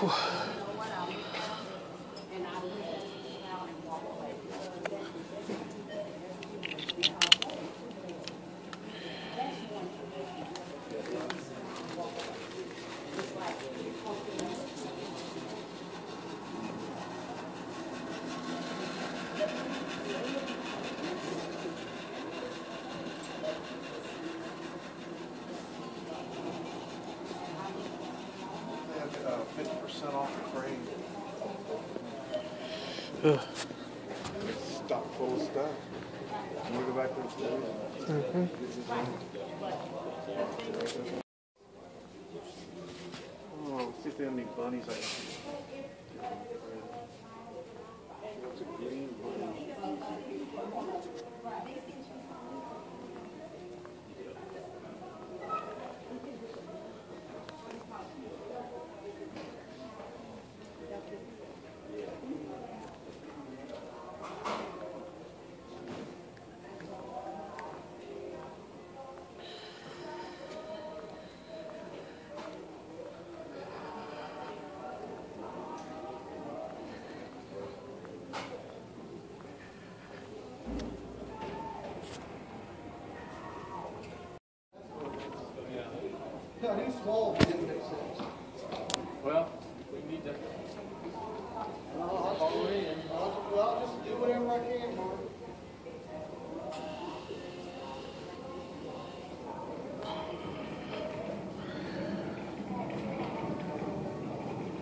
Whew. percent off the It's stock full of stuff. Can we go back to the store? Mm-hmm. Oh, see if they have any bunnies I green bunny. I knew small didn't make sense. Well, we need to. I'll, I'll, I'll, I'll just do whatever I can, Mark.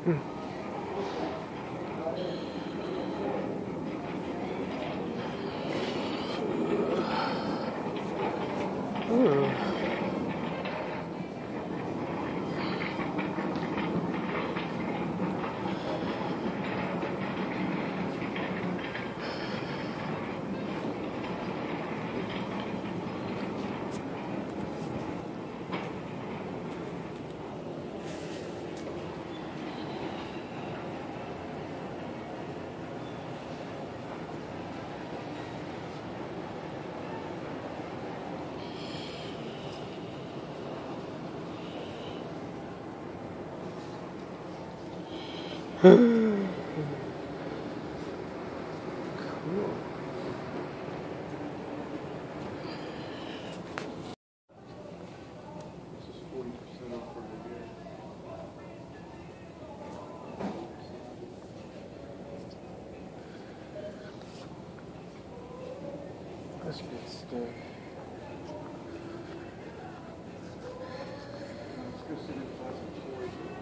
Ooh. That's good stuff. Let's go see the classic stories.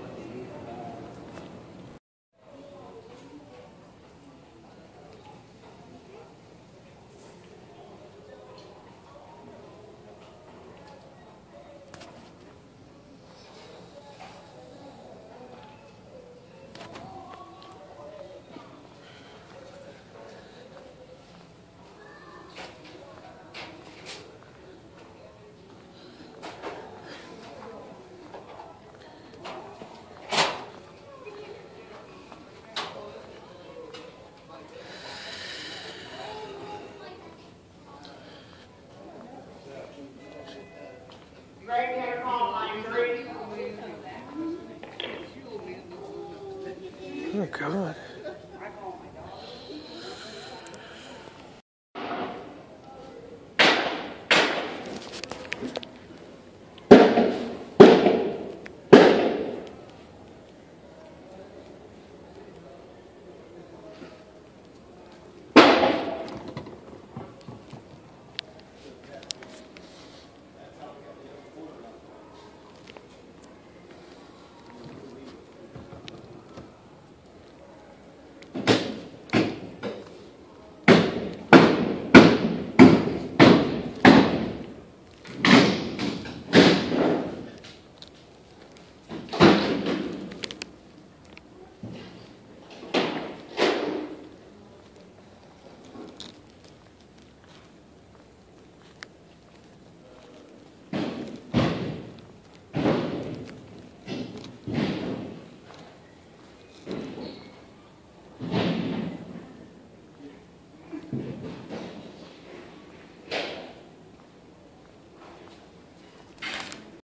Oh, God.